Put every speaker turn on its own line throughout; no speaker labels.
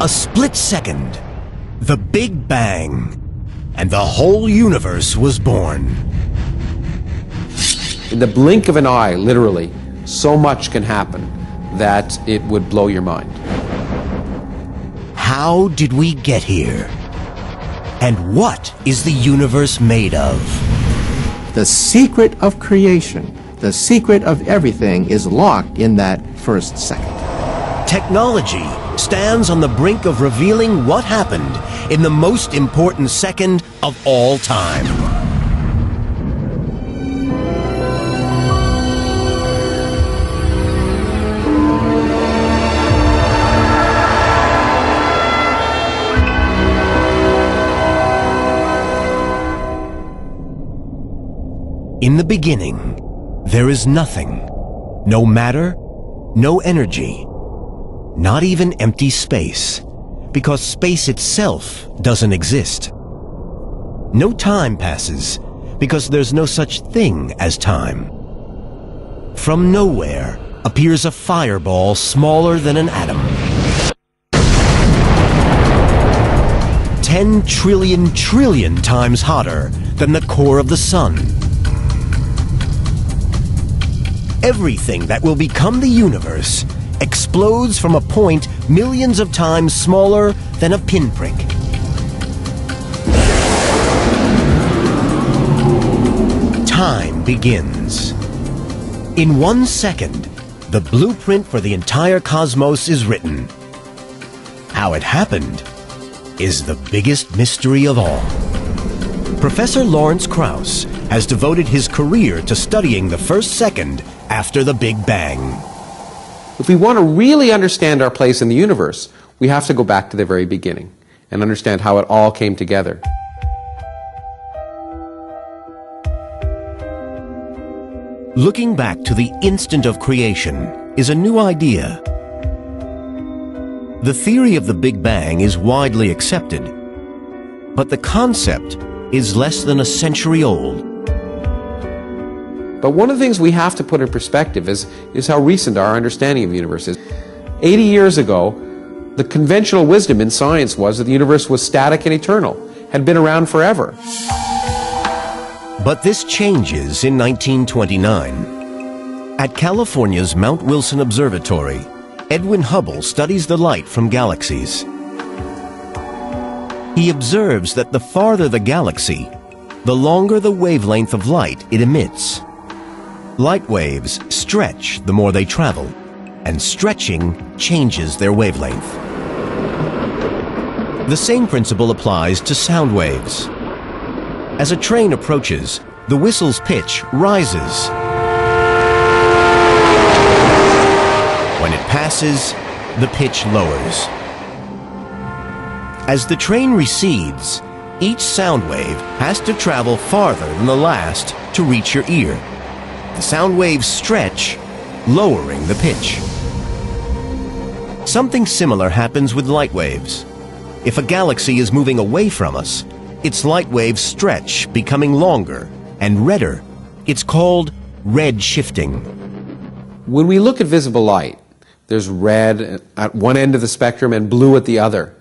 A split second, the Big Bang, and the whole universe was born.
In the blink of an eye, literally, so much can happen that it would blow your mind.
How did we get here? And what is the universe made of?
The secret of creation, the secret of everything is locked in that first second.
Technology stands on the brink of revealing what happened in the most important second of all time. In the beginning, there is nothing. No matter, no energy, not even empty space, because space itself doesn't exist. No time passes, because there's no such thing as time. From nowhere appears a fireball smaller than an atom. 10 trillion trillion times hotter than the core of the sun. Everything that will become the universe explodes from a point millions of times smaller than a pinprick. Time begins. In one second, the blueprint for the entire cosmos is written. How it happened is the biggest mystery of all. Professor Lawrence Krauss has devoted his career to studying the first second after the Big Bang.
If we want to really understand our place in the universe, we have to go back to the very beginning and understand how it all came together.
Looking back to the instant of creation is a new idea. The theory of the Big Bang is widely accepted, but the concept is less than a century old.
But one of the things we have to put in perspective is, is how recent our understanding of the universe is. 80 years ago, the conventional wisdom in science was that the universe was static and eternal, had been around forever.
But this changes in 1929. At California's Mount Wilson Observatory, Edwin Hubble studies the light from galaxies. He observes that the farther the galaxy, the longer the wavelength of light it emits. Light waves stretch the more they travel, and stretching changes their wavelength. The same principle applies to sound waves. As a train approaches, the whistle's pitch rises. When it passes, the pitch lowers. As the train recedes, each sound wave has to travel farther than the last to reach your ear. The sound waves stretch, lowering the pitch. Something similar happens with light waves. If a galaxy is moving away from us, its light waves stretch, becoming longer and redder. It's called red shifting.
When we look at visible light, there's red at one end of the spectrum and blue at the other.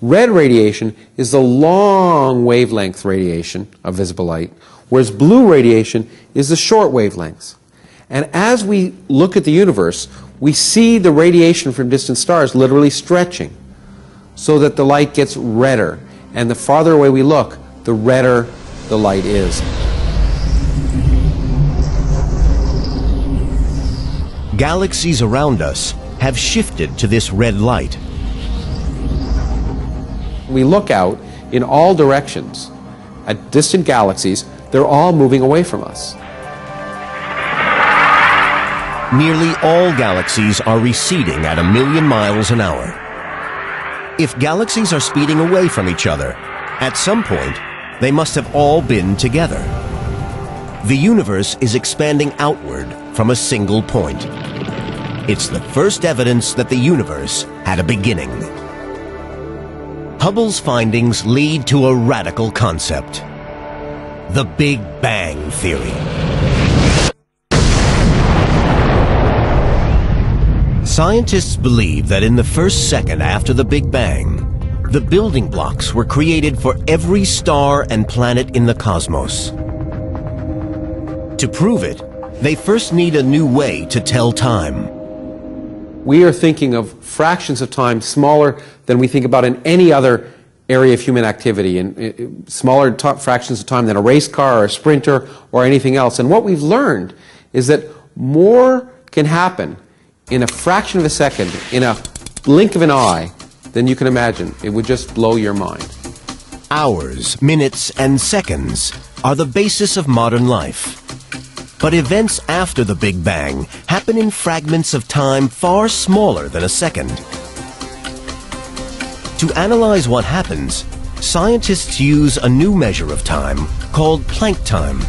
Red radiation is the long wavelength radiation of visible light, whereas blue radiation is the short wavelengths. And as we look at the universe, we see the radiation from distant stars literally stretching so that the light gets redder. And the farther away we look, the redder the light is.
Galaxies around us have shifted to this red light.
We look out in all directions at distant galaxies, they're all moving away from us.
Nearly all galaxies are receding at a million miles an hour. If galaxies are speeding away from each other, at some point, they must have all been together. The universe is expanding outward from a single point. It's the first evidence that the universe had a beginning. Hubble's findings lead to a radical concept. The Big Bang Theory. Scientists believe that in the first second after the Big Bang, the building blocks were created for every star and planet in the cosmos. To prove it, they first need a new way to tell time.
We are thinking of fractions of time smaller than we think about in any other area of human activity, and smaller fractions of time than a race car or a sprinter or anything else. And what we've learned is that more can happen in a fraction of a second, in a blink of an eye, than you can imagine. It would just blow your mind.
Hours, minutes, and seconds are the basis of modern life. But events after the Big Bang happen in fragments of time far smaller than a second. To analyze what happens, scientists use a new measure of time called Planck time.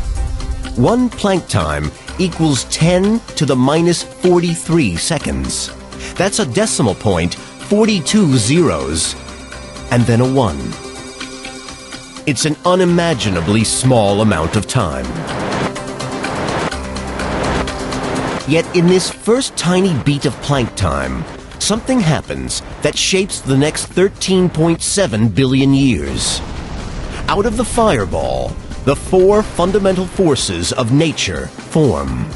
One Planck time equals 10 to the minus 43 seconds. That's a decimal point, 42 zeros, and then a 1. It's an unimaginably small amount of time. Yet in this first tiny beat of Planck time, something happens that shapes the next 13.7 billion years. Out of the fireball, the four fundamental forces of nature form.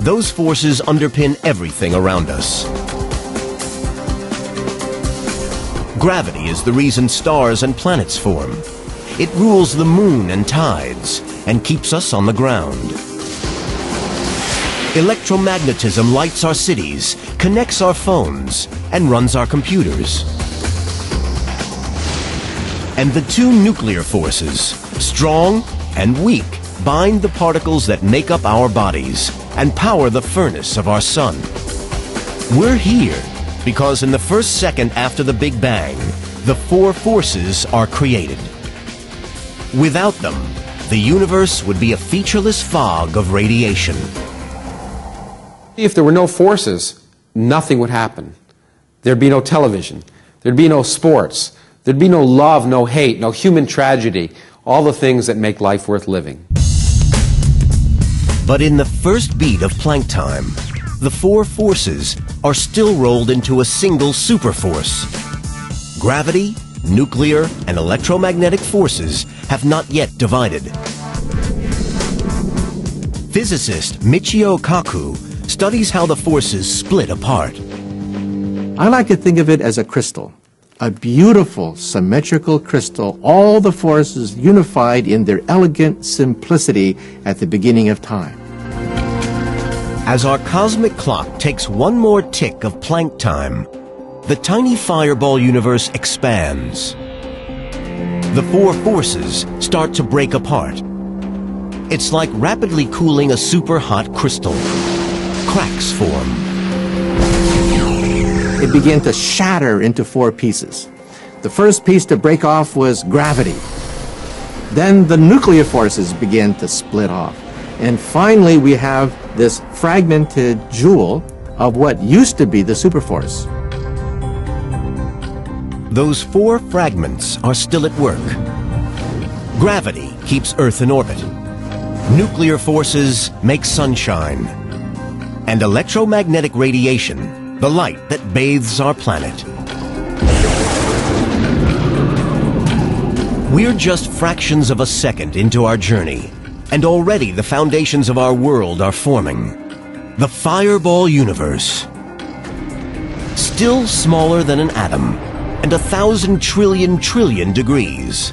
Those forces underpin everything around us. Gravity is the reason stars and planets form. It rules the moon and tides and keeps us on the ground. Electromagnetism lights our cities, connects our phones, and runs our computers. And the two nuclear forces, strong and weak, bind the particles that make up our bodies and power the furnace of our sun. We're here because in the first second after the Big Bang, the four forces are created. Without them, the universe would be a featureless fog of radiation.
If there were no forces, nothing would happen. There'd be no television. There'd be no sports. There'd be no love, no hate, no human tragedy, all the things that make life worth living.
But in the first beat of Planck time, the four forces are still rolled into a single superforce. Gravity, nuclear, and electromagnetic forces have not yet divided. Physicist Michio Kaku studies how the forces split apart.
I like to think of it as a crystal, a beautiful symmetrical crystal, all the forces unified in their elegant simplicity at the beginning of time.
As our cosmic clock takes one more tick of Planck time, the tiny fireball universe expands. The four forces start to break apart. It's like rapidly cooling a super hot crystal cracks form.
It began to shatter into four pieces. The first piece to break off was gravity. Then the nuclear forces began to split off. And finally, we have this fragmented jewel of what used to be the superforce.
Those four fragments are still at work. Gravity keeps Earth in orbit. Nuclear forces make sunshine and electromagnetic radiation, the light that bathes our planet. We're just fractions of a second into our journey, and already the foundations of our world are forming. The Fireball Universe. Still smaller than an atom, and a thousand trillion trillion degrees.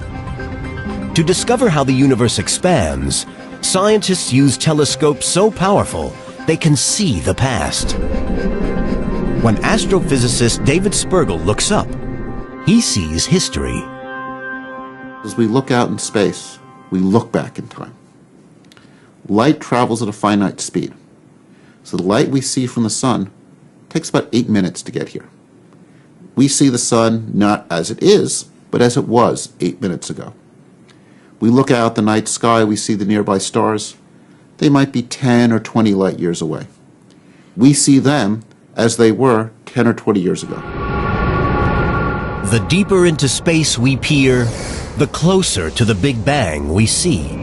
To discover how the universe expands, scientists use telescopes so powerful they can see the past. When astrophysicist David Spergel looks up, he sees history.
As we look out in space, we look back in time. Light travels at a finite speed. So the light we see from the sun takes about eight minutes to get here. We see the sun not as it is, but as it was eight minutes ago. We look out the night sky, we see the nearby stars they might be 10 or 20 light years away. We see them as they were 10 or 20 years ago.
The deeper into space we peer, the closer to the Big Bang we see.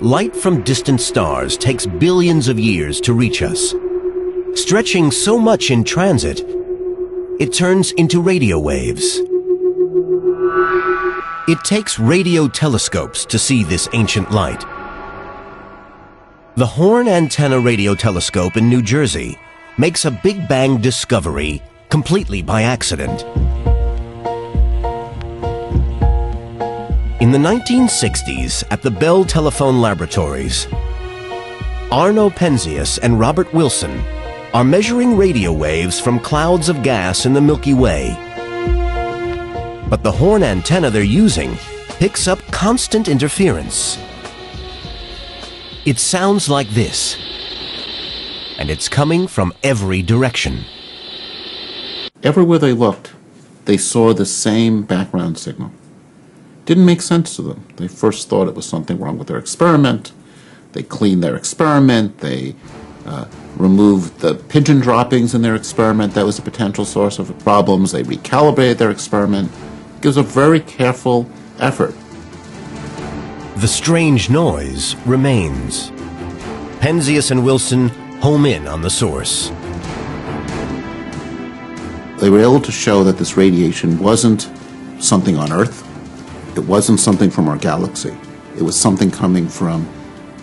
light from distant stars takes billions of years to reach us. Stretching so much in transit, it turns into radio waves. It takes radio telescopes to see this ancient light. The Horn Antenna Radio Telescope in New Jersey makes a Big Bang discovery completely by accident. In the 1960s, at the Bell Telephone Laboratories, Arno Penzias and Robert Wilson are measuring radio waves from clouds of gas in the Milky Way. But the horn antenna they're using picks up constant interference. It sounds like this, and it's coming from every direction.
Everywhere they looked, they saw the same background signal didn't make sense to them. They first thought it was something wrong with their experiment. They cleaned their experiment. They uh, removed the pigeon droppings in their experiment. That was a potential source of problems. They recalibrated their experiment. It was a very careful effort.
The strange noise remains. Penzias and Wilson home in on the source.
They were able to show that this radiation wasn't something on Earth it wasn't something from our galaxy. It was something coming from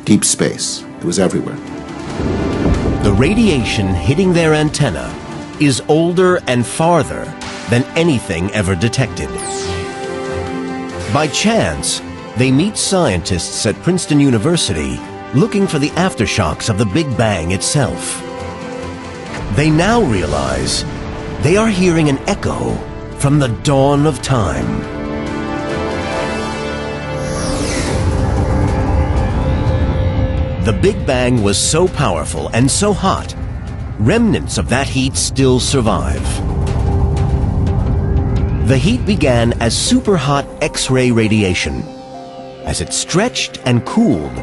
deep space. It was everywhere.
The radiation hitting their antenna is older and farther than anything ever detected. By chance, they meet scientists at Princeton University looking for the aftershocks of the Big Bang itself. They now realize they are hearing an echo from the dawn of time. The Big Bang was so powerful and so hot, remnants of that heat still survive. The heat began as superhot X-ray radiation. As it stretched and cooled,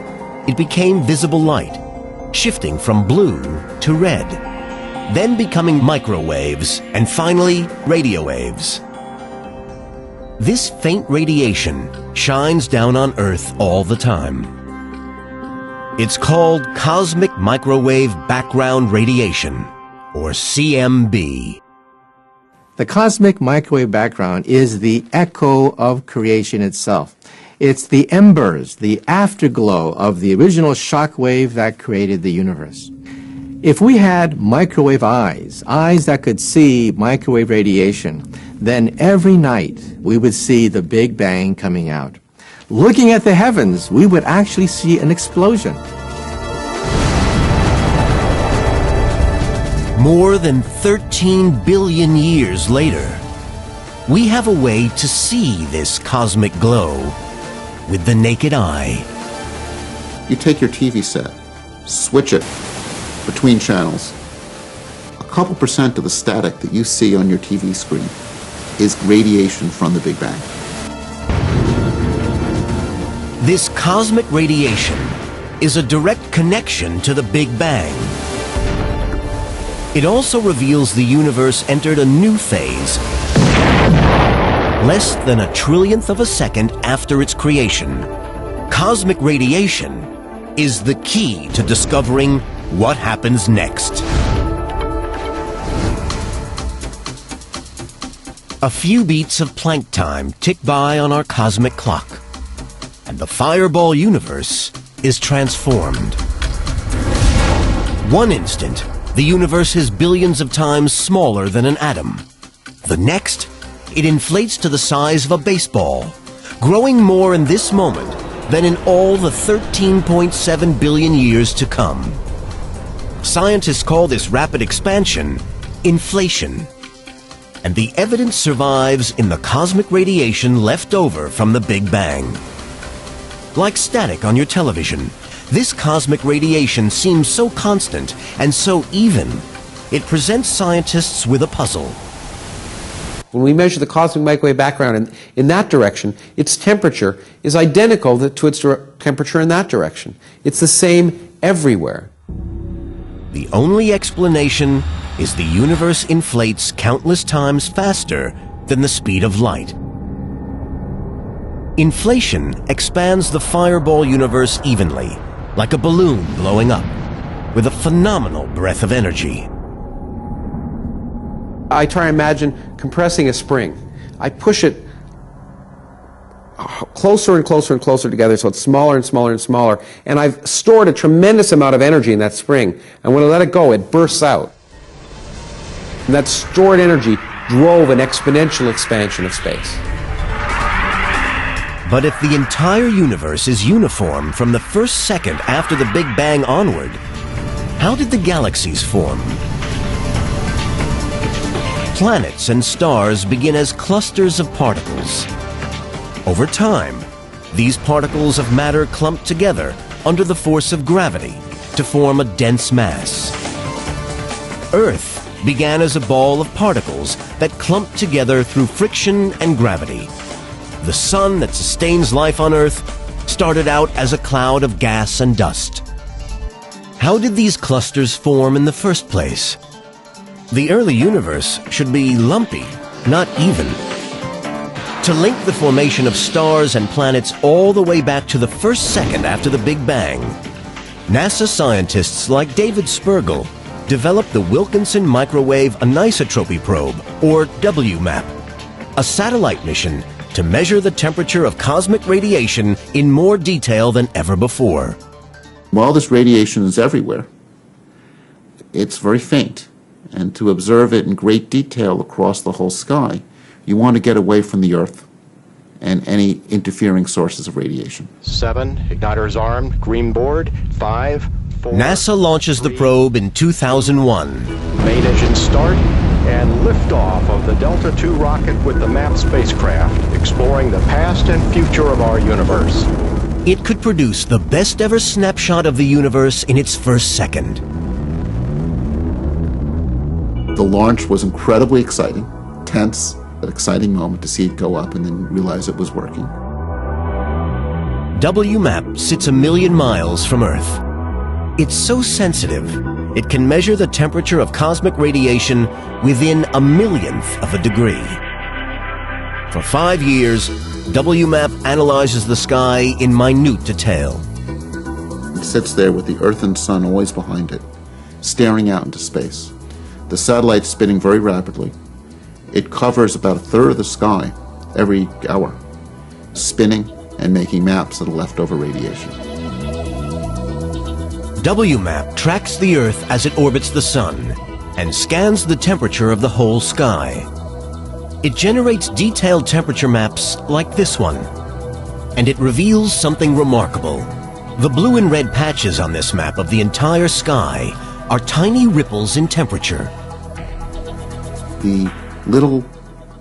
it became visible light, shifting from blue to red, then becoming microwaves, and finally radio waves. This faint radiation shines down on Earth all the time. It's called Cosmic Microwave Background Radiation, or CMB.
The cosmic microwave background is the echo of creation itself. It's the embers, the afterglow of the original shock wave that created the universe. If we had microwave eyes, eyes that could see microwave radiation, then every night we would see the Big Bang coming out looking at the heavens, we would actually see an explosion.
More than 13 billion years later, we have a way to see this cosmic glow with the naked eye.
You take your TV set, switch it between channels. A couple percent of the static that you see on your TV screen is radiation from the Big Bang.
This cosmic radiation is a direct connection to the Big Bang. It also reveals the universe entered a new phase less than a trillionth of a second after its creation. Cosmic radiation is the key to discovering what happens next. A few beats of Planck time tick by on our cosmic clock and the fireball universe is transformed. One instant, the universe is billions of times smaller than an atom. The next, it inflates to the size of a baseball, growing more in this moment than in all the 13.7 billion years to come. Scientists call this rapid expansion inflation. And the evidence survives in the cosmic radiation left over from the Big Bang. Like static on your television, this cosmic radiation seems so constant and so even, it presents scientists with a puzzle.
When we measure the cosmic microwave background in, in that direction, its temperature is identical to its temperature in that direction. It's the same everywhere.
The only explanation is the universe inflates countless times faster than the speed of light. Inflation expands the fireball universe evenly, like a balloon blowing up, with a phenomenal breath of energy.
I try imagine compressing a spring. I push it closer and closer and closer together so it's smaller and smaller and smaller. And I've stored a tremendous amount of energy in that spring. And when I let it go, it bursts out. And that stored energy drove an exponential expansion of space.
But if the entire universe is uniform from the first second after the Big Bang onward, how did the galaxies form? Planets and stars begin as clusters of particles. Over time, these particles of matter clump together under the force of gravity to form a dense mass. Earth began as a ball of particles that clumped together through friction and gravity. The sun that sustains life on Earth started out as a cloud of gas and dust. How did these clusters form in the first place? The early universe should be lumpy, not even. To link the formation of stars and planets all the way back to the first second after the Big Bang, NASA scientists like David Spergel developed the Wilkinson Microwave Anisotropy Probe, or WMAP, a satellite mission to measure the temperature of cosmic radiation in more detail than ever before.
While this radiation is everywhere, it's very faint. And to observe it in great detail across the whole sky, you want to get away from the Earth and any interfering sources of radiation.
Seven, igniters armed, green board, five, four.
NASA launches the probe in 2001.
Main engine start, and liftoff of the Delta II rocket with the MAP spacecraft, exploring the past and future of our universe.
It could produce the best ever snapshot of the universe in its first second.
The launch was incredibly exciting, tense, an exciting moment to see it go up and then realize it was working.
WMAP sits a million miles from Earth. It's so sensitive it can measure the temperature of cosmic radiation within a millionth of a degree. For five years, WMAP analyzes the sky in minute detail.
It sits there with the Earth and Sun always behind it, staring out into space. The satellite's spinning very rapidly. It covers about a third of the sky every hour, spinning and making maps of the leftover radiation.
WMAP tracks the Earth as it orbits the Sun and scans the temperature of the whole sky. It generates detailed temperature maps like this one, and it reveals something remarkable. The blue and red patches on this map of the entire sky are tiny ripples in temperature.
The little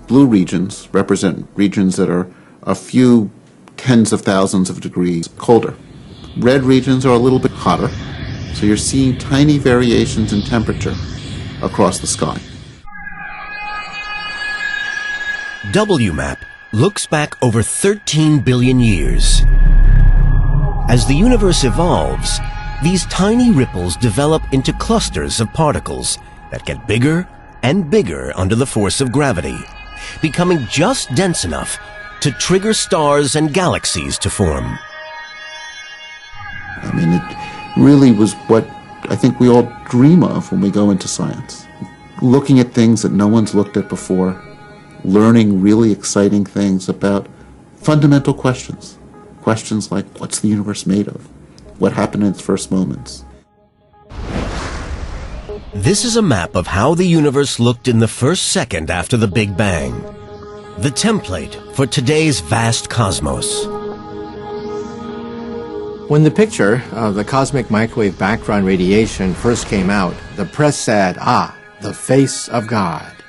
blue regions represent regions that are a few tens of thousands of degrees colder. Red regions are a little bit hotter, so you're seeing tiny variations in temperature across the sky.
WMAP looks back over 13 billion years. As the universe evolves, these tiny ripples develop into clusters of particles that get bigger and bigger under the force of gravity, becoming just dense enough to trigger stars and galaxies to form.
I mean, it really was what I think we all dream of when we go into science. Looking at things that no one's looked at before, learning really exciting things about fundamental questions. Questions like what's the universe made of? What happened in its first moments?
This is a map of how the universe looked in the first second after the Big Bang. The template for today's vast cosmos.
When the picture of the cosmic microwave background radiation first came out, the press said, ah, the face of God.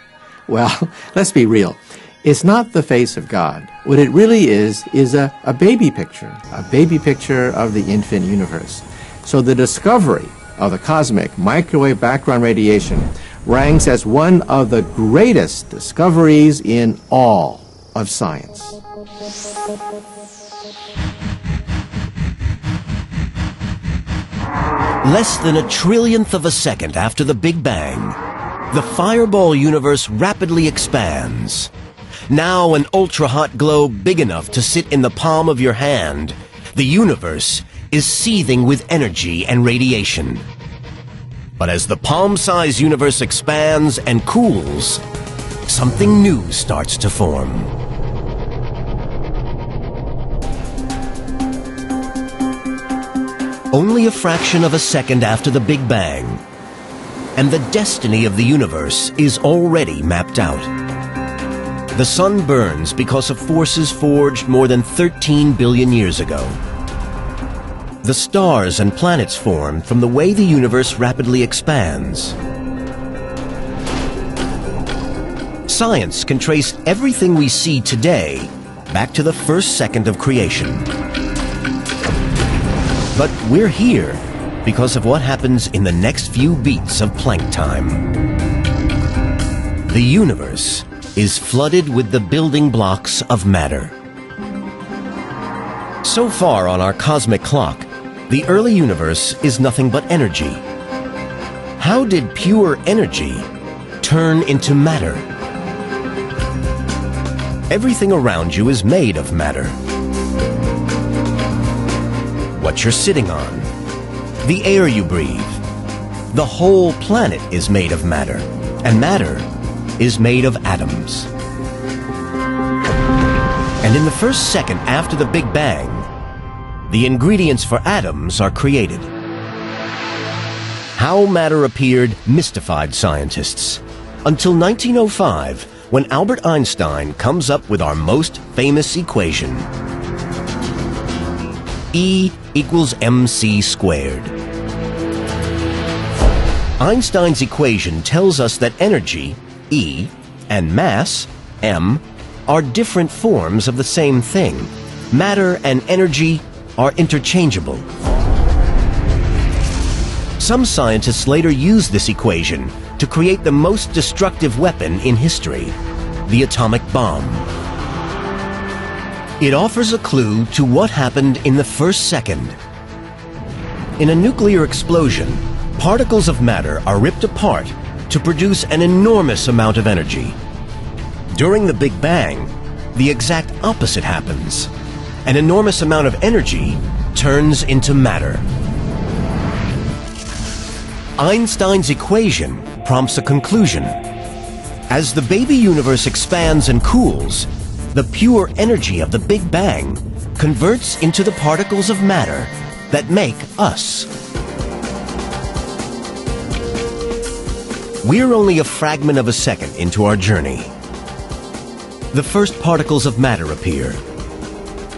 Well, let's be real. It's not the face of God. What it really is, is a, a baby picture, a baby picture of the infant universe. So the discovery of the cosmic microwave background radiation ranks as one of the greatest discoveries in all of science.
Less than a trillionth of a second after the Big Bang, the fireball universe rapidly expands. now an ultra-hot globe big enough to sit in the palm of your hand, the universe is seething with energy and radiation. But as the palm-sized universe expands and cools, something new starts to form. Only a fraction of a second after the Big Bang, and the destiny of the universe is already mapped out. The sun burns because of forces forged more than 13 billion years ago. The stars and planets form from the way the universe rapidly expands. Science can trace everything we see today back to the first second of creation. But we're here because of what happens in the next few beats of Planck time. The universe is flooded with the building blocks of matter. So far on our cosmic clock, the early universe is nothing but energy. How did pure energy turn into matter? Everything around you is made of matter. What you're sitting on, the air you breathe, the whole planet is made of matter, and matter is made of atoms. And in the first second after the Big Bang, the ingredients for atoms are created. How matter appeared mystified scientists until 1905 when Albert Einstein comes up with our most famous equation. E equals mc squared. Einstein's equation tells us that energy, E, and mass, m, are different forms of the same thing. Matter and energy are interchangeable. Some scientists later used this equation to create the most destructive weapon in history, the atomic bomb. It offers a clue to what happened in the first second. In a nuclear explosion, particles of matter are ripped apart to produce an enormous amount of energy. During the Big Bang, the exact opposite happens an enormous amount of energy turns into matter. Einstein's equation prompts a conclusion. As the baby universe expands and cools, the pure energy of the Big Bang converts into the particles of matter that make us. We're only a fragment of a second into our journey. The first particles of matter appear,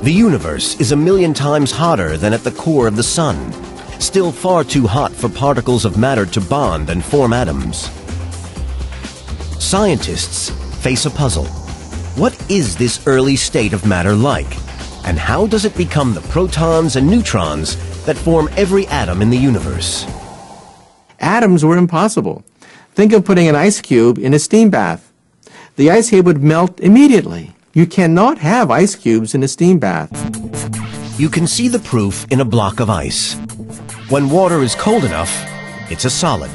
the universe is a million times hotter than at the core of the sun, still far too hot for particles of matter to bond and form atoms. Scientists face a puzzle. What is this early state of matter like? And how does it become the protons and neutrons that form every atom in the universe?
Atoms were impossible. Think of putting an ice cube in a steam bath. The ice cube would melt immediately. You cannot have ice cubes in a steam bath.
You can see the proof in a block of ice. When water is cold enough, it's a solid.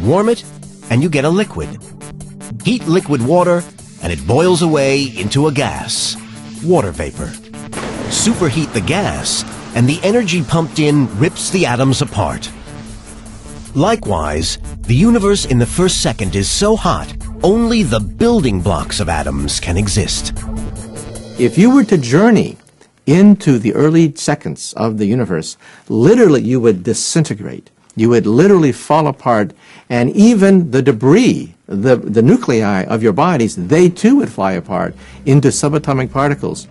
Warm it, and you get a liquid. Heat liquid water, and it boils away into a gas, water vapor. Superheat the gas, and the energy pumped in rips the atoms apart. Likewise, the universe in the first second is so hot only the building blocks of atoms can exist.
If you were to journey into the early seconds of the universe, literally you would disintegrate. You would literally fall apart, and even the debris, the, the nuclei of your bodies, they too would fly apart into subatomic particles.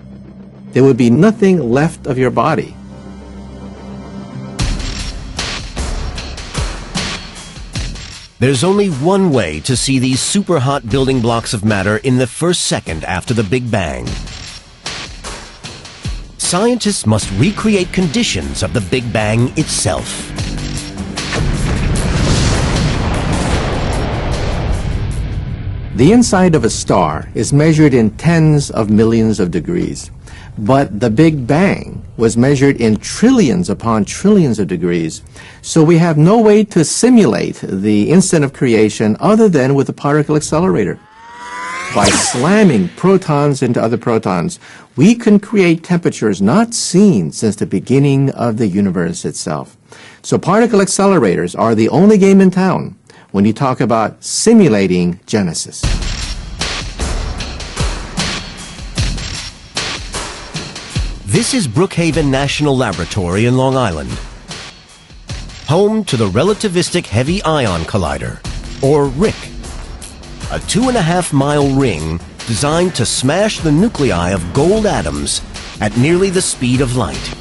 There would be nothing left of your body.
There's only one way to see these super hot building blocks of matter in the first second after the Big Bang. Scientists must recreate conditions of the Big Bang itself.
The inside of a star is measured in tens of millions of degrees, but the Big Bang was measured in trillions upon trillions of degrees. So we have no way to simulate the instant of creation other than with a particle accelerator. by slamming protons into other protons, we can create temperatures not seen since the beginning of the universe itself. So particle accelerators are the only game in town when you talk about simulating Genesis.
This is Brookhaven National Laboratory in Long Island, home to the Relativistic Heavy Ion Collider, or RHIC, a two and a half mile ring designed to smash the nuclei of gold atoms at nearly the speed of light.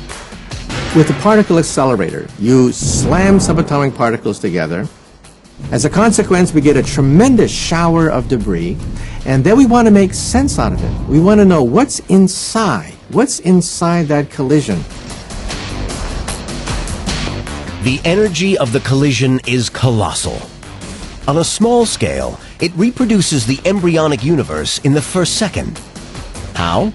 With the particle accelerator, you slam subatomic particles together. As a consequence, we get a tremendous shower of debris, and then we want to make sense out of it. We want to know what's inside. What's inside that collision?
The energy of the collision is colossal. On a small scale, it reproduces the embryonic universe in the first second. How?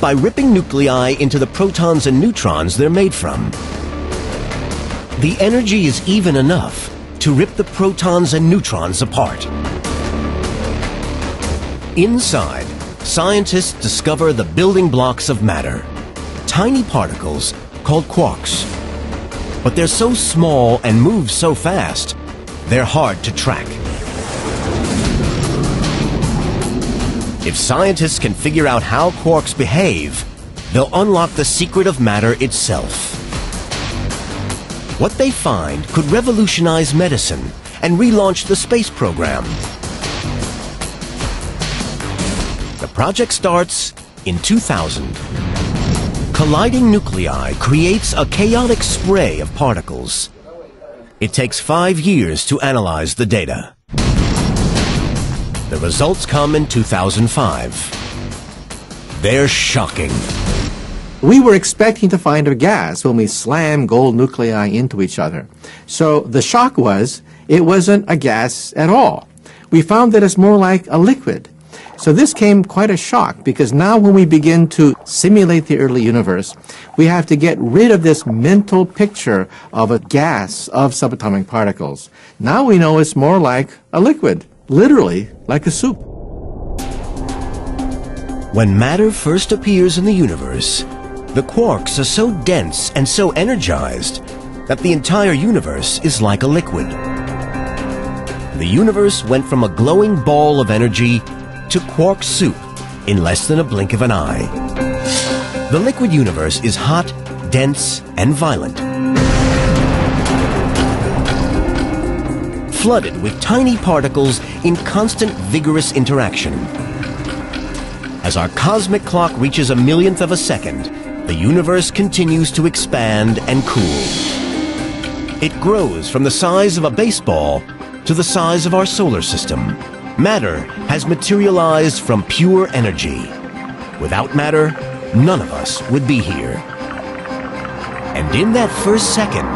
By ripping nuclei into the protons and neutrons they're made from. The energy is even enough to rip the protons and neutrons apart. Inside, scientists discover the building blocks of matter, tiny particles called quarks. But they're so small and move so fast, they're hard to track. If scientists can figure out how quarks behave, they'll unlock the secret of matter itself. What they find could revolutionize medicine and relaunch the space program. The project starts in 2000. Colliding nuclei creates a chaotic spray of particles. It takes five years to analyze the data. The results come in 2005. They're shocking.
We were expecting to find a gas when we slammed gold nuclei into each other. So the shock was it wasn't a gas at all. We found that it's more like a liquid. So this came quite a shock because now when we begin to simulate the early universe, we have to get rid of this mental picture of a gas of subatomic particles. Now we know it's more like a liquid literally like a soup.
When matter first appears in the universe, the quarks are so dense and so energized that the entire universe is like a liquid. The universe went from a glowing ball of energy to quark soup in less than a blink of an eye. The liquid universe is hot, dense, and violent. flooded with tiny particles in constant vigorous interaction. As our cosmic clock reaches a millionth of a second, the universe continues to expand and cool. It grows from the size of a baseball to the size of our solar system. Matter has materialized from pure energy. Without matter, none of us would be here. And in that first second,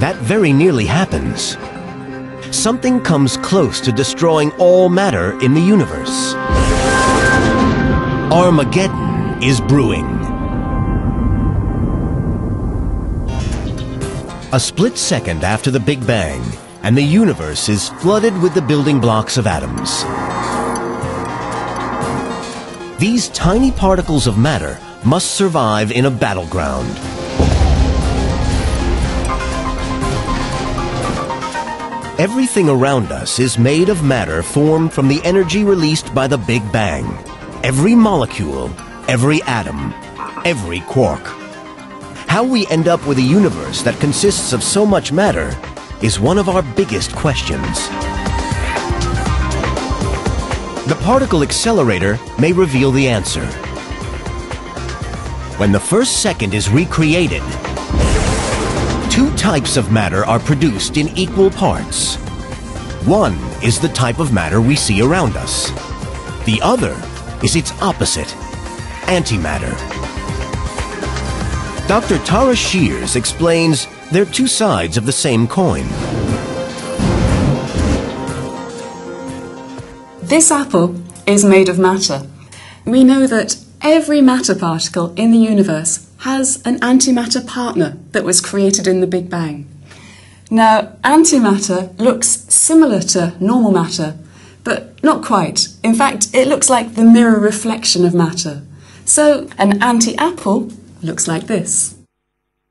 that very nearly happens something comes close to destroying all matter in the universe. Armageddon is brewing. A split second after the Big Bang, and the universe is flooded with the building blocks of atoms. These tiny particles of matter must survive in a battleground. Everything around us is made of matter formed from the energy released by the Big Bang. Every molecule, every atom, every quark. How we end up with a universe that consists of so much matter is one of our biggest questions. The particle accelerator may reveal the answer. When the first second is recreated, Two types of matter are produced in equal parts. One is the type of matter we see around us. The other is its opposite, antimatter. Dr. Tara Shears explains they're two sides of the same coin.
This apple is made of matter. We know that every matter particle in the universe has an antimatter partner that was created in the Big Bang. Now, antimatter looks similar to normal matter, but not quite. In fact, it looks like the mirror reflection of matter. So, an anti-apple looks like this.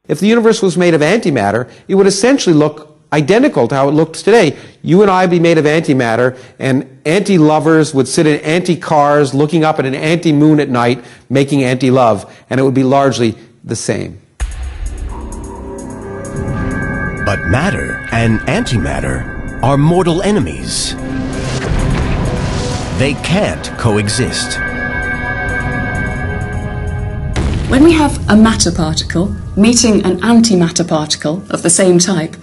If the universe was made of antimatter, it would essentially look identical to how it looks today. You and I would be made of antimatter, and anti-lovers would sit in anti-cars looking up at an anti-moon at night making anti-love, and it would be largely the same.
But matter and antimatter are mortal enemies. They can't coexist.
When we have a matter particle meeting an antimatter particle of the same type,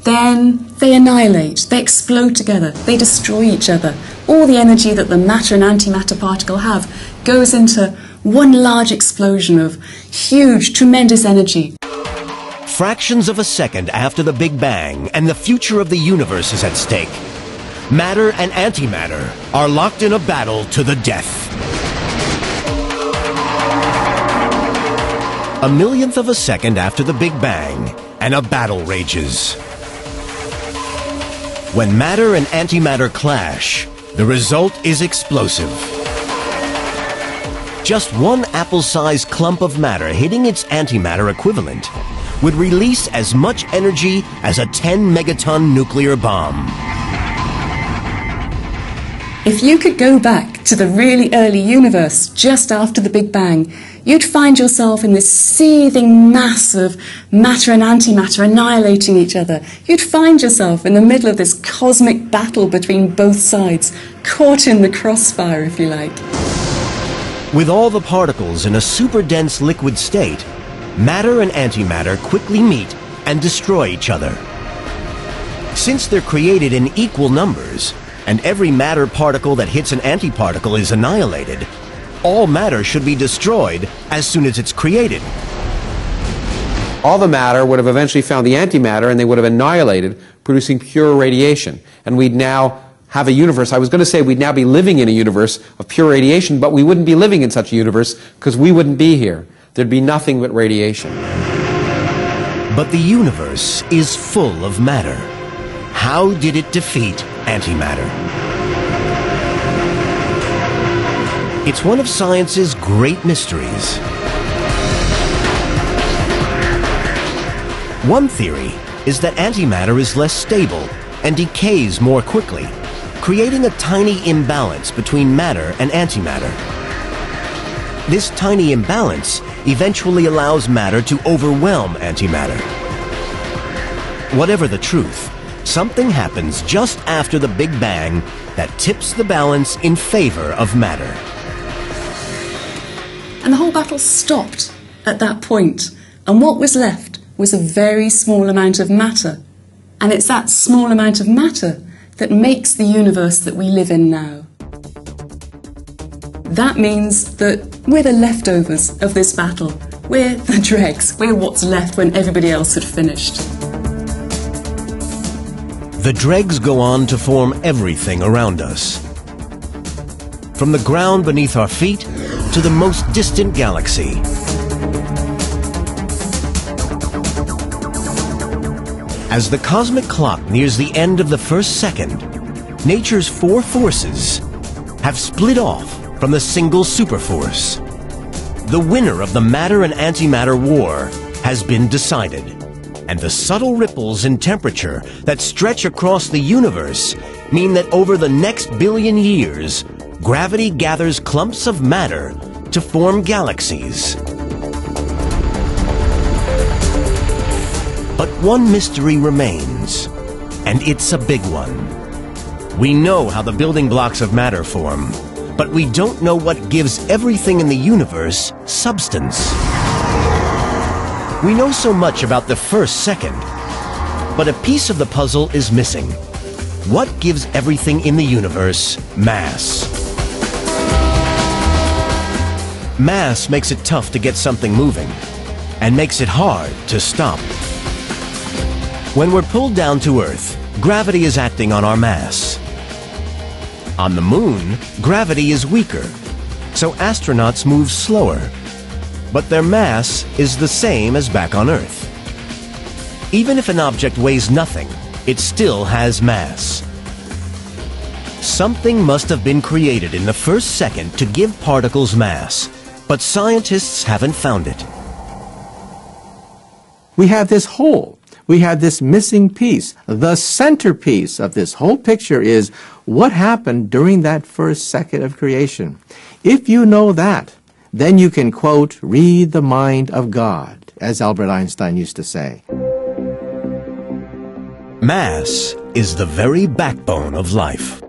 then they annihilate, they explode together, they destroy each other. All the energy that the matter and antimatter particle have goes into one large explosion of huge, tremendous energy.
Fractions of a second after the Big Bang and the future of the universe is at stake, matter and antimatter are locked in a battle to the death. A millionth of a second after the Big Bang, and a battle rages. When matter and antimatter clash, the result is explosive. Just one apple-sized clump of matter hitting its antimatter equivalent would release as much energy as a 10 megaton nuclear bomb.
If you could go back to the really early universe just after the Big Bang, you'd find yourself in this seething mass of matter and antimatter annihilating each other. You'd find yourself in the middle of this cosmic battle between both sides, caught in the crossfire, if you like.
With all the particles in a super dense liquid state, matter and antimatter quickly meet and destroy each other. Since they're created in equal numbers, and every matter particle that hits an antiparticle is annihilated, all matter should be destroyed as soon as it's created.
All the matter would have eventually found the antimatter and they would have annihilated, producing pure radiation. And we'd now have a universe. I was going to say we'd now be living in a universe of pure radiation, but we wouldn't be living in such a universe because we wouldn't be here. There'd be nothing but radiation.
But the universe is full of matter. How did it defeat antimatter? It's one of science's great mysteries. One theory is that antimatter is less stable and decays more quickly, creating a tiny imbalance between matter and antimatter. This tiny imbalance eventually allows matter to overwhelm antimatter. Whatever the truth, something happens just after the Big Bang that tips the balance in favor of matter.
And the whole battle stopped at that point, and what was left was a very small amount of matter. And it's that small amount of matter that makes the universe that we live in now. That means that we're the leftovers of this battle. We're the dregs. We're what's left when everybody else had finished.
The dregs go on to form everything around us. From the ground beneath our feet to the most distant galaxy. As the cosmic clock nears the end of the first second, nature's four forces have split off from the single superforce. The winner of the matter and antimatter war has been decided, and the subtle ripples in temperature that stretch across the universe mean that over the next billion years, gravity gathers clumps of matter to form galaxies. But one mystery remains, and it's a big one. We know how the building blocks of matter form, but we don't know what gives everything in the universe substance. We know so much about the first second, but a piece of the puzzle is missing. What gives everything in the universe mass? Mass makes it tough to get something moving, and makes it hard to stop. When we're pulled down to Earth, gravity is acting on our mass. On the Moon, gravity is weaker, so astronauts move slower. But their mass is the same as back on Earth. Even if an object weighs nothing, it still has mass. Something must have been created in the first second to give particles mass, but scientists haven't found it.
We have this hole. We have this missing piece. The centerpiece of this whole picture is what happened during that first second of creation. If you know that, then you can quote, read the mind of God, as Albert Einstein used to say.
Mass is the very backbone of life.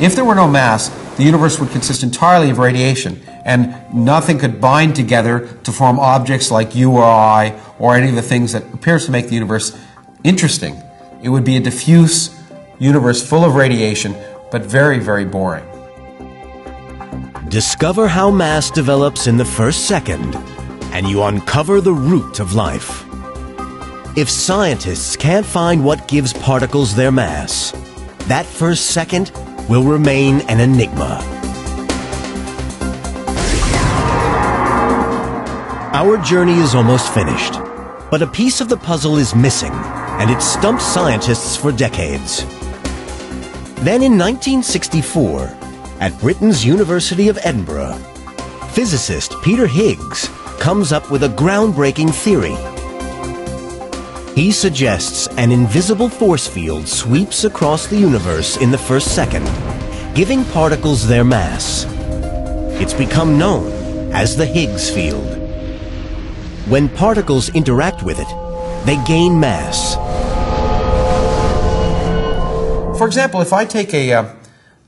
If there were no mass, the universe would consist entirely of radiation, and nothing could bind together to form objects like you or I, or any of the things that appears to make the universe interesting. It would be a diffuse universe full of radiation, but very, very boring.
Discover how mass develops in the first second, and you uncover the root of life. If scientists can't find what gives particles their mass, that first second will remain an enigma. Our journey is almost finished, but a piece of the puzzle is missing, and it stumped scientists for decades. Then in 1964, at Britain's University of Edinburgh, physicist Peter Higgs comes up with a groundbreaking theory. He suggests an invisible force field sweeps across the universe in the first second, giving particles their mass. It's become known as the Higgs field. When particles interact with it, they gain mass.
For example, if I take a, uh,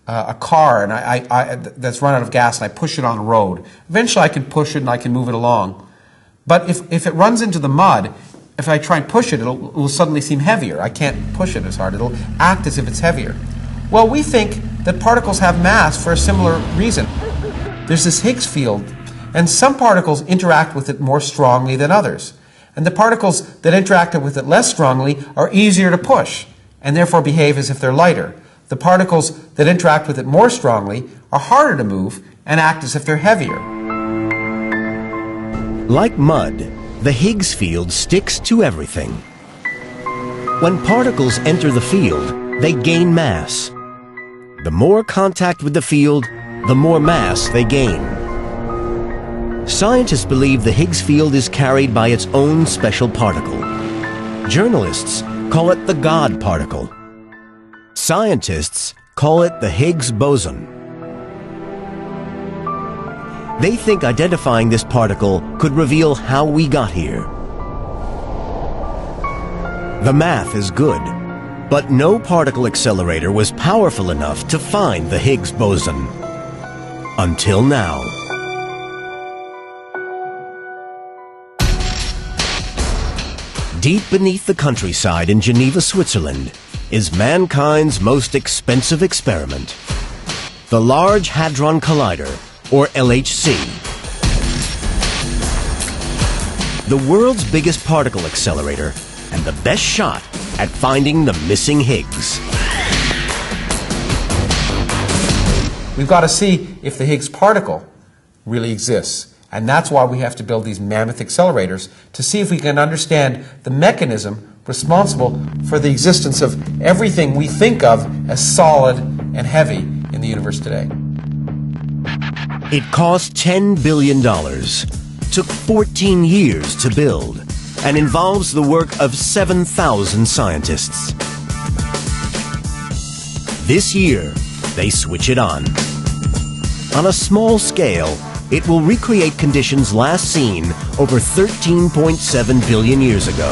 a car and I, I, I, that's run out of gas and I push it on a road, eventually I can push it and I can move it along. But if, if it runs into the mud, if I try and push it, it'll, it will suddenly seem heavier. I can't push it as hard. It'll act as if it's heavier. Well, we think that particles have mass for a similar reason. There's this Higgs field, and some particles interact with it more strongly than others. And the particles that interact with it less strongly are easier to push, and therefore behave as if they're lighter. The particles that interact with it more strongly are harder to move and act as if they're heavier.
Like mud, the Higgs field sticks to everything. When particles enter the field, they gain mass. The more contact with the field, the more mass they gain. Scientists believe the Higgs field is carried by its own special particle. Journalists call it the God particle. Scientists call it the Higgs boson. They think identifying this particle could reveal how we got here. The math is good, but no particle accelerator was powerful enough to find the Higgs boson. Until now. Deep beneath the countryside in Geneva, Switzerland, is mankind's most expensive experiment. The Large Hadron Collider, or LHC. The world's biggest particle accelerator and the best shot at finding the missing Higgs.
We've got to see if the Higgs particle really exists. And that's why we have to build these mammoth accelerators to see if we can understand the mechanism responsible for the existence of everything we think of as solid and heavy in the universe today.
It cost $10 billion, took 14 years to build, and involves the work of 7,000 scientists. This year, they switch it on. On a small scale, it will recreate conditions last seen over 13.7 billion years ago.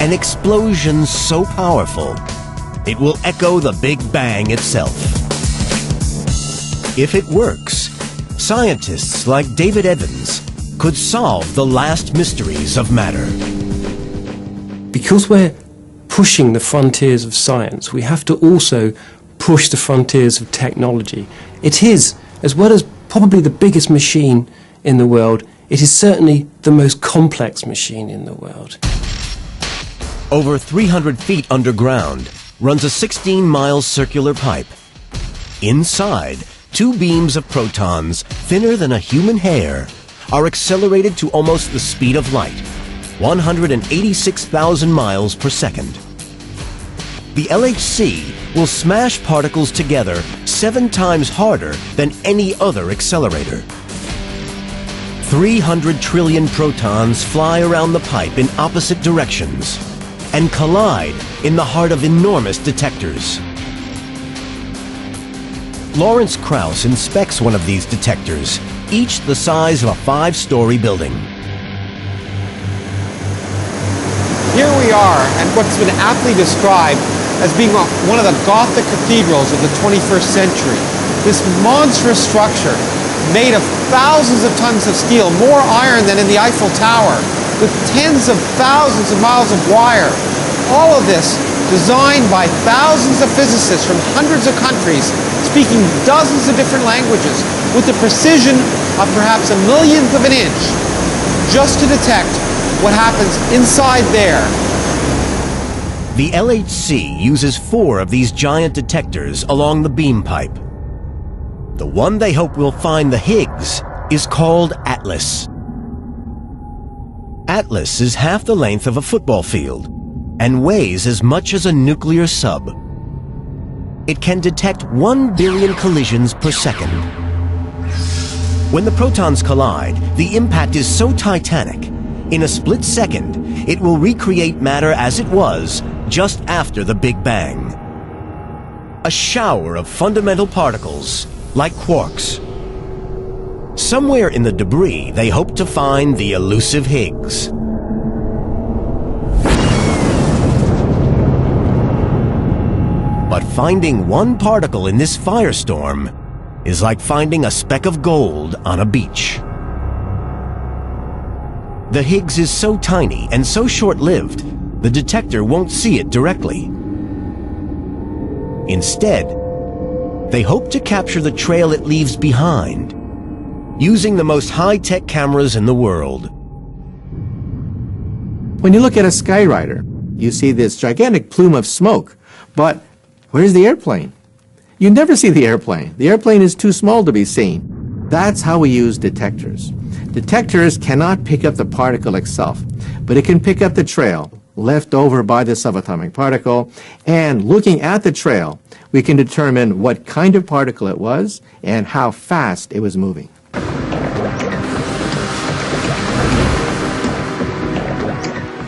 An explosion so powerful, it will echo the Big Bang itself. If it works, scientists like David Evans could solve the last mysteries of matter.
Because we're pushing the frontiers of science, we have to also push the frontiers of technology. It is, as well as probably the biggest machine in the world, it is certainly the most complex machine in the world.
Over 300 feet underground runs a 16 mile circular pipe. Inside, two beams of protons, thinner than a human hair, are accelerated to almost the speed of light, 186,000 miles per second. the LHC will smash particles together seven times harder than any other accelerator. 300 trillion protons fly around the pipe in opposite directions and collide in the heart of enormous detectors. Lawrence Krauss inspects one of these detectors, each the size of a five-story building.
Here we are at what's been aptly described as being one of the Gothic cathedrals of the 21st century. This monstrous structure made of thousands of tons of steel, more iron than in the Eiffel Tower, with tens of thousands of miles of wire. All of this designed by thousands of physicists from hundreds of countries speaking dozens of different languages with the precision of perhaps a millionth of an inch just to detect what happens inside there.
The LHC uses four of these giant detectors along the beam pipe. The one they hope will find the Higgs is called Atlas. Atlas is half the length of a football field and weighs as much as a nuclear sub. It can detect 1 billion collisions per second. When the protons collide, the impact is so titanic, in a split second, it will recreate matter as it was just after the Big Bang. A shower of fundamental particles like quarks. Somewhere in the debris, they hope to find the elusive Higgs. But finding one particle in this firestorm is like finding a speck of gold on a beach. The Higgs is so tiny and so short-lived, the detector won't see it directly. Instead, they hope to capture the trail it leaves behind, using the most high-tech cameras in the world.
When you look at a Skyride, you see this gigantic plume of smoke, but where's the airplane? You never see the airplane. The airplane is too small to be seen. That's how we use detectors. Detectors cannot pick up the particle itself, but it can pick up the trail left over by the subatomic particle, and looking at the trail, we can determine what kind of particle it was and how fast it was moving.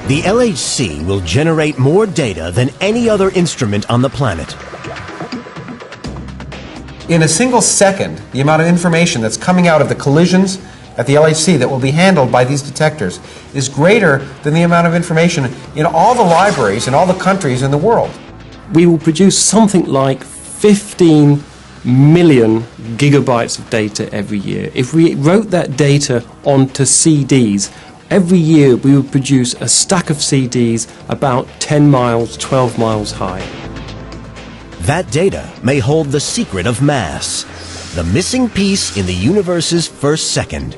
The LHC will generate more data than any other instrument on the planet.
In a single second, the amount of information that's coming out of the collisions at the LHC that will be handled by these detectors is greater than the amount of information in all the libraries in all the countries in the world.
We will produce something like 15 million gigabytes of data every year. If we wrote that data onto CDs, every year we would produce a stack of CDs about 10 miles, 12 miles high.
That data may hold the secret of mass, the missing piece in the universe's first second,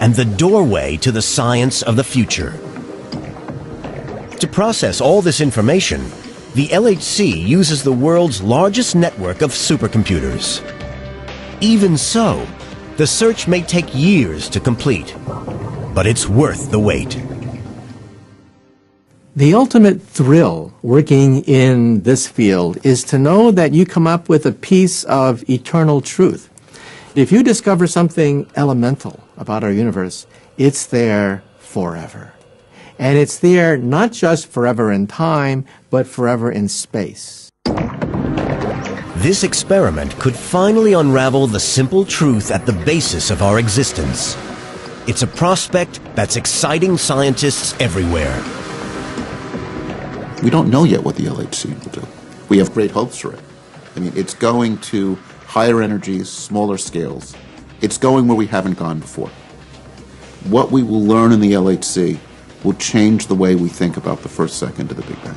and the doorway to the science of the future. To process all this information, the LHC uses the world's largest network of supercomputers. Even so, the search may take years to complete, but it's worth the wait.
The ultimate thrill working in this field is to know that you come up with a piece of eternal truth. If you discover something elemental about our universe, it's there forever. And it's there not just forever in time, but forever in space.
This experiment could finally unravel the simple truth at the basis of our existence. It's a prospect that's exciting scientists everywhere.
We don't know yet what the LHC will do. We have great hopes for it. I mean, it's going to higher energies, smaller scales. It's going where we haven't gone before. What we will learn in the LHC will change the way we think about the first second of the Big Bang.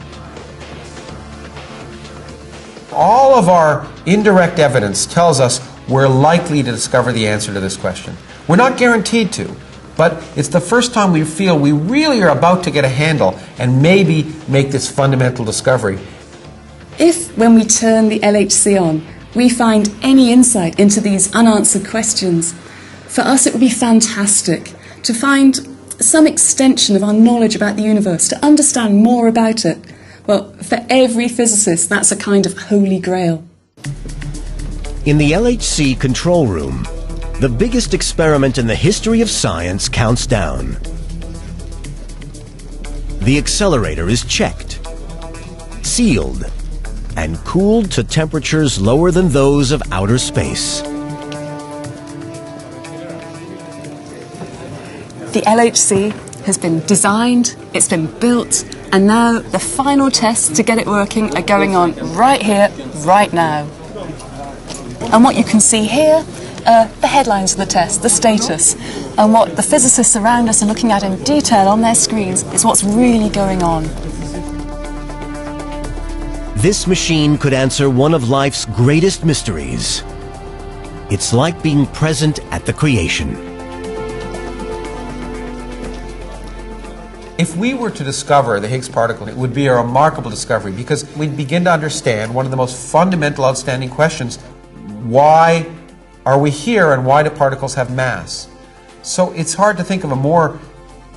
All of our indirect evidence tells us we're likely to discover the answer to this question. We're not guaranteed to, but it's the first time we feel we really are about to get a handle and maybe make this fundamental discovery.
If, when we turn the LHC on, we find any insight into these unanswered questions, for us it would be fantastic to find some extension of our knowledge about the universe, to understand more about it. Well, for every physicist, that's a kind of holy grail.
In the LHC control room, the biggest experiment in the history of science counts down. The accelerator is checked, sealed, and cooled to temperatures lower than those of outer space.
The LHC has been designed, it's been built, and now the final tests to get it working are going on right here, right now. And what you can see here are the headlines of the test, the status, and what the physicists around us are looking at in detail on their screens is what's really going on.
This machine could answer one of life's greatest mysteries. It's like being present at the creation.
If we were to discover the Higgs particle, it would be a remarkable discovery because we'd begin to understand one of the most fundamental, outstanding questions why are we here and why do particles have mass? So it's hard to think of a more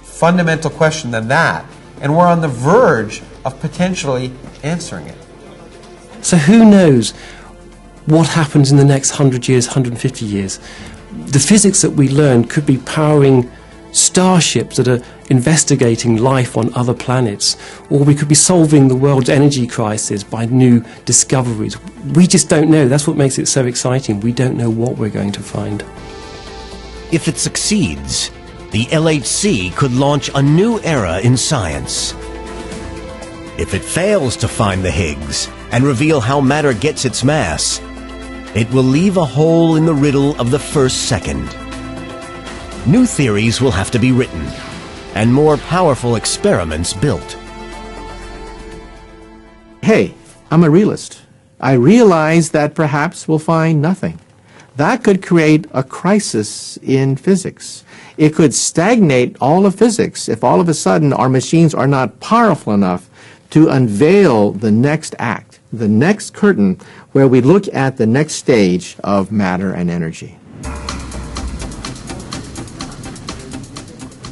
fundamental question than that. And we're on the verge of potentially answering it.
So who knows what happens in the next 100 years, 150 years? The physics that we learn could be powering starships that are investigating life on other planets, or we could be solving the world's energy crisis by new discoveries. We just don't know. That's what makes it so exciting. We don't know what we're going to find.
If it succeeds, the LHC could launch a new era in science. If it fails to find the Higgs and reveal how matter gets its mass, it will leave a hole in the riddle of the first second. New theories will have to be written, and more powerful experiments built.
Hey, I'm a realist. I realize that perhaps we'll find nothing. That could create a crisis in physics. It could stagnate all of physics if all of a sudden our machines are not powerful enough to unveil the next act, the next curtain, where we look at the next stage of matter and energy.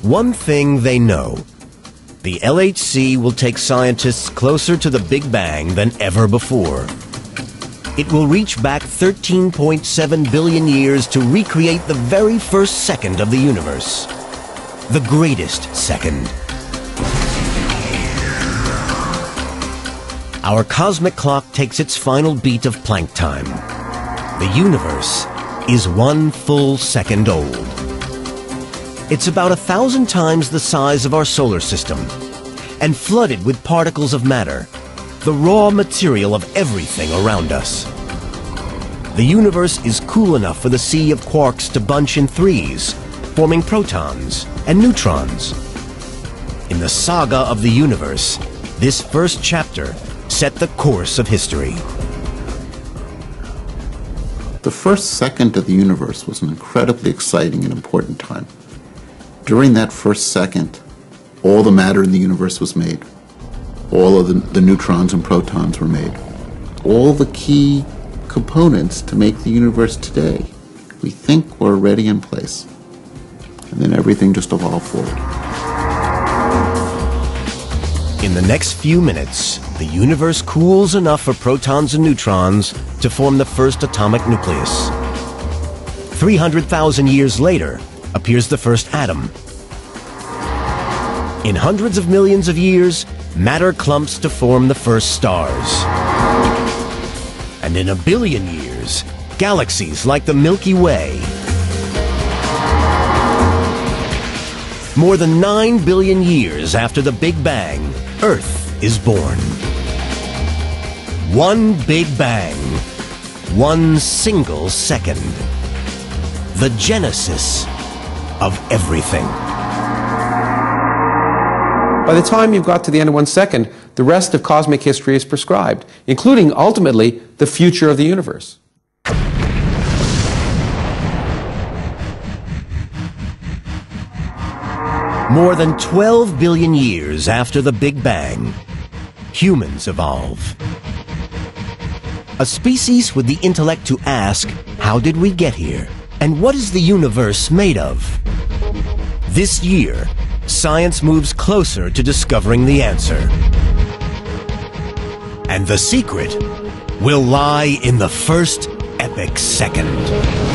One thing they know. The LHC will take scientists closer to the Big Bang than ever before. It will reach back 13.7 billion years to recreate the very first second of the universe. The greatest second. Our cosmic clock takes its final beat of Planck time. The universe is one full second old. It's about a thousand times the size of our solar system and flooded with particles of matter, the raw material of everything around us. The universe is cool enough for the sea of quarks to bunch in threes, forming protons and neutrons. In the saga of the universe, this first chapter set the course of history.
The first second of the universe was an incredibly exciting and important time. During that first second, all the matter in the universe was made. All of the, the neutrons and protons were made. All the key components to make the universe today, we think were already in place. And then everything just evolved forward.
In the next few minutes, the universe cools enough for protons and neutrons to form the first atomic nucleus. 300,000 years later, appears the first atom. In hundreds of millions of years, matter clumps to form the first stars. And in a billion years, galaxies like the Milky Way. More than 9 billion years after the Big Bang, Earth is born. One Big Bang. One single second. The genesis of everything.
By the time you've got to the end of one second, the rest of cosmic history is prescribed, including ultimately the future of the universe.
More than 12 billion years after the Big Bang, humans evolve. A species with the intellect to ask, how did we get here? And what is the universe made of? This year, science moves closer to discovering the answer. And the secret will lie in the first epic second.